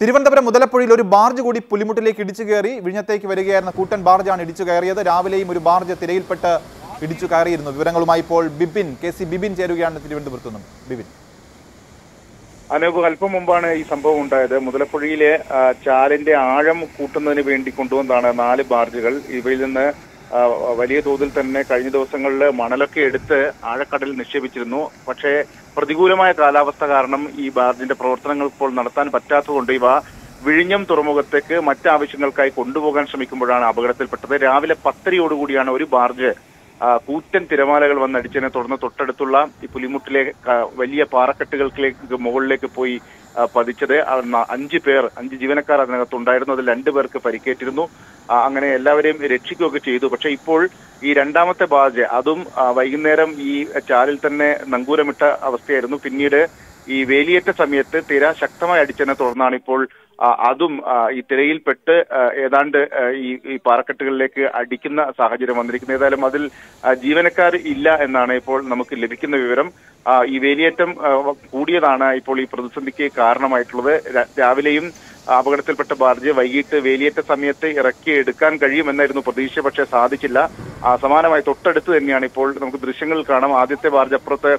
തിരുവനന്തപുരം മുതലപ്പുഴയിൽ ഒരു ബാർജ് കൂടി പുലിമുട്ടിലേക്ക് ഇടിച്ചു കയറി വിഴിഞ്ഞത്തേക്ക് വരികയായിരുന്ന കൂട്ടൻ ബാർജാണ് ഇടിച്ചു കയറിയത്. രാവിലെയും ഒരു ബാർജ് തിരയിൽപ്പെട്ട് ഇടിച്ചു കയറിയിരുന്നു. വിവരങ്ങളുമായി ഇപ്പോൾ ബിബിൻ കെ സി ബിബിൻ ചേരുകയാണ് തിരുവനന്തപുരത്ത് നിന്നും ബിബിൻ അനൂപ് അല്പം മുമ്പാണ് ഈ സംഭവം ഉണ്ടായത്. മുതലപ്പുഴയിലെ ചാലിന്റെ ആഴം കൂട്ടുന്നതിന് വേണ്ടി കൊണ്ടുവന്നതാണ് നാല് ബാർജുകൾ. ഇവയിൽ നിന്ന് വലിയ തോതിൽ തന്നെ കഴിഞ്ഞ ദിവസങ്ങളിൽ മണലൊക്കെ എടുത്ത് ആഴക്കടലിൽ നിക്ഷേപിച്ചിരുന്നു. പക്ഷേ പ്രതികൂലമായ കാലാവസ്ഥ കാരണം ഈ ബാർജിന്റെ പ്രവർത്തനങ്ങൾ ഇപ്പോൾ നടത്താൻ പറ്റാത്തതുകൊണ്ട് ഇവ വിഴിഞ്ഞം തുറമുഖത്തേക്ക് മറ്റാവശ്യങ്ങൾക്കായി കൊണ്ടുപോകാൻ ശ്രമിക്കുമ്പോഴാണ് അപകടത്തിൽപ്പെട്ടത്. രാവിലെ പത്തരയോടുകൂടിയാണ് ഒരു ബാർജ് കൂറ്റൻ തിരമാലകൾ വന്നടിച്ചതിനെ തുടർന്ന് തൊട്ടടുത്തുള്ള ഈ പുലിമുട്ടിലെ വലിയ പാറക്കെട്ടുകൾക്ക് മുകളിലേക്ക് പോയി പതിച്ചത് അഞ്ച് പേർ അഞ്ച് ജീവനക്കാർ അതിനകത്തുണ്ടായിരുന്നു. അതിൽ രണ്ടു പേർക്ക് പരിക്കേറ്റിരുന്നു. അങ്ങനെ എല്ലാവരെയും രക്ഷിക്കുകയൊക്കെ ചെയ്തു. പക്ഷേ ഇപ്പോൾ ഈ രണ്ടാമത്തെ ബാജ് അതും വൈകുന്നേരം ഈ ചാലിൽ തന്നെ നങ്കൂരമിട്ട അവസ്ഥയായിരുന്നു. പിന്നീട് ഈ വേലിയേറ്റ സമയത്ത് തിര ശക്തമായി അടിച്ചതിനെ തുടർന്നാണ് ഇപ്പോൾ അതും ഈ തിരയിൽപ്പെട്ട് ഏതാണ്ട് ഈ ഈ പാറക്കെട്ടുകളിലേക്ക് അടിക്കുന്ന സാഹചര്യം വന്നിരിക്കുന്നത് ഏതായാലും അതിൽ ജീവനക്കാർ ഇല്ല എന്നാണ് ഇപ്പോൾ നമുക്ക് ലഭിക്കുന്ന വിവരം. ഈ വേലിയേറ്റം കൂടിയതാണ് ഇപ്പോൾ ഈ പ്രതിസന്ധിക്ക് കാരണമായിട്ടുള്ളത്. രാവിലെയും അപകടത്തിൽപ്പെട്ട ബാർജ് വൈകിട്ട് വേലിയേറ്റ സമയത്ത് ഇറക്കി എടുക്കാൻ കഴിയുമെന്നായിരുന്നു പ്രതീക്ഷ പക്ഷേ സാധിച്ചില്ല. സമാനമായി തൊട്ടടുത്ത് തന്നെയാണ് ഇപ്പോൾ നമുക്ക് ദൃശ്യങ്ങൾ കാണാം. ആദ്യത്തെ ബാർജ് അപ്പുറത്ത്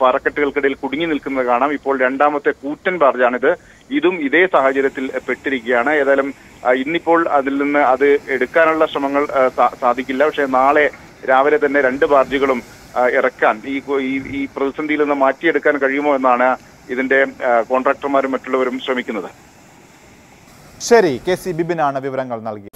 പാറക്കെട്ടുകൾക്കിടയിൽ കുടുങ്ങി നിൽക്കുന്നത് കാണാം. ഇപ്പോൾ രണ്ടാമത്തെ കൂറ്റൻ ബാർജാണിത് ഇതും ഇതേ സാഹചര്യത്തിൽ പെട്ടിരിക്കുകയാണ്. ഏതായാലും ഇന്നിപ്പോൾ അതിൽ നിന്ന് അത് എടുക്കാനുള്ള ശ്രമങ്ങൾ സാധിക്കില്ല. പക്ഷേ നാളെ രാവിലെ തന്നെ രണ്ട് ബാർജുകളും ഇറക്കാൻ ഈ ഈ- പ്രതിസന്ധിയിൽ നിന്ന് മാറ്റിയെടുക്കാൻ കഴിയുമോ എന്നാണ് ഇതിന്റെ കോൺട്രാക്ടർമാരും മറ്റുള്ളവരും ശ്രമിക്കുന്നത്. ശരി കെ സി ബിബിനാണ് വിവരങ്ങൾ നൽകിയത്.